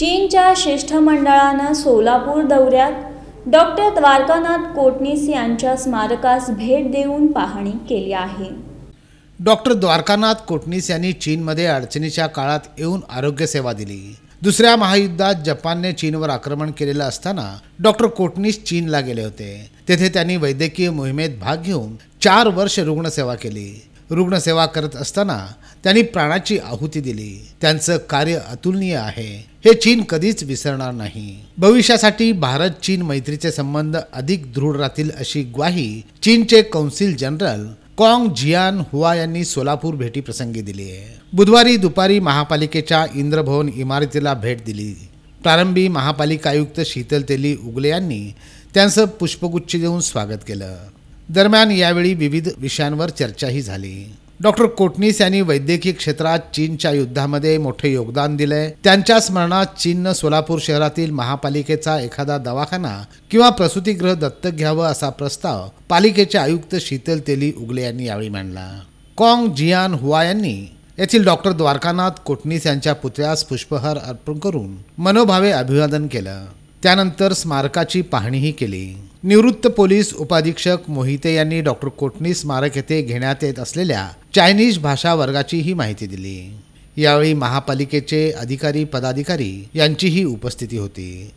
चीनच्या शिष्टमंडळानं सोलापूर दौऱ्यात डॉक्टर द्वारकानाथ कोटणीस यांच्या स्मारकास भेट देऊन पाहणी केली आहे. डॉक्टर द्वारकानाथ कोटणीस यांनी चीनमध्ये अडचणीच्या काळात येऊन आरोग्यसेवा दिली. दुसऱ्या महायुद्धात जपानने चीनवर आक्रमण केलेलं असताना डॉक्टर कोटणीस चीनला गेले होते. तेथे त्यांनी वैद्यकीय मोहिमेत भाग घेऊन चार वर्ष रुग्णसेवा केली. रुग्णसेवा करत असताना त्यांनी प्राणाची आहुती दिली. त्यांचं कार्य अतुलनीय आहे. हे चीन कधीच विसरणार नाही. भविष्यासाठी भारत चीन मैत्रीचे संबंध अधिक दृढ राहतील अशी ग्वाही चीनचे कौन्सिल जनरल कॉंग जियान हुआ यांनी सोलापूर भेटी प्रसंगी दिली आहे. बुधवारी दुपारी महापालिकेच्या इंद्रभवन इमारतीला भेट दिली. प्रारंभी महापालिका आयुक्त शीतल तेली उगले यांनी त्यांचं पुष्पगुच्छ देऊन स्वागत केलं. दरम्यान यावेळी विविध विषयांवर चर्चाही झाली. डॉक्टर कोटणीस यांनी वैद्यकीय क्षेत्रात चीनच्या युद्धामध्ये मोठे योगदान दिलंय त्यांच्या स्मरणात चीननं सोलापूर शहरातील महापालिकेचा एखादा दवाखाना किंवा प्रसूतीगृह दत्तक घ्यावं असा प्रस्ताव पालिकेचे आयुक्त शीतल तेली उगले यांनी यावेळी मांडला. कॉंग जियान हुआ यांनी येथील डॉक्टर द्वारकानाथ कोटणीस यांच्या पुतळ्यास पुष्पहार अर्पण करून मनोभावे अभिवादन केलं. त्यानंतर स्मारकाची पाहणीही केली. निवृत्त पोलीस उपाधीक्षक मोहिते यांनी डॉक्टर कोटणीस स्मारक येथे घेण्यात येत असलेल्या चायनीज भाषा वर्गाचीही माहिती दिली. यावेळी महापालिकेचे अधिकारी पदाधिकारी यांचीही उपस्थिती होती.